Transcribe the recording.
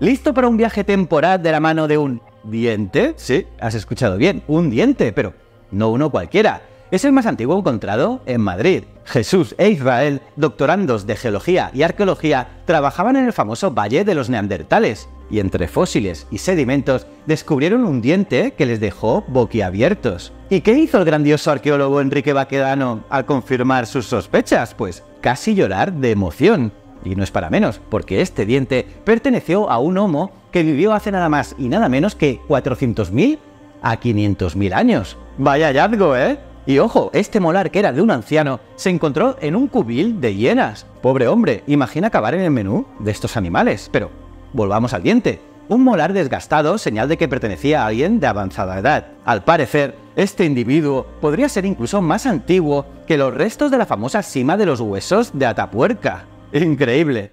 ¿Listo para un viaje temporal de la mano de un diente? Sí, has escuchado bien, un diente, pero no uno cualquiera. Es el más antiguo encontrado en Madrid. Jesús e Israel, doctorandos de geología y arqueología, trabajaban en el famoso Valle de los Neandertales y entre fósiles y sedimentos descubrieron un diente que les dejó boquiabiertos. ¿Y qué hizo el grandioso arqueólogo Enrique Baquedano al confirmar sus sospechas? Pues casi llorar de emoción. Y no es para menos, porque este diente perteneció a un homo que vivió hace nada más y nada menos que 400.000 a 500.000 años. Vaya hallazgo, ¿eh? Y ojo, este molar que era de un anciano se encontró en un cubil de hienas. Pobre hombre, imagina acabar en el menú de estos animales. Pero volvamos al diente. Un molar desgastado, señal de que pertenecía a alguien de avanzada edad. Al parecer, este individuo podría ser incluso más antiguo que los restos de la famosa cima de los huesos de Atapuerca. Increíble.